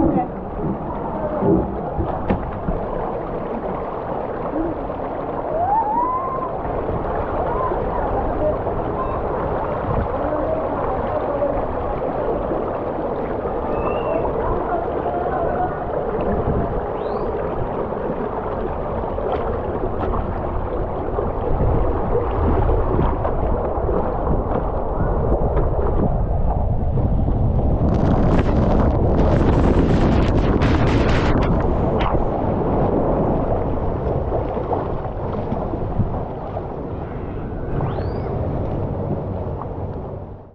Okay.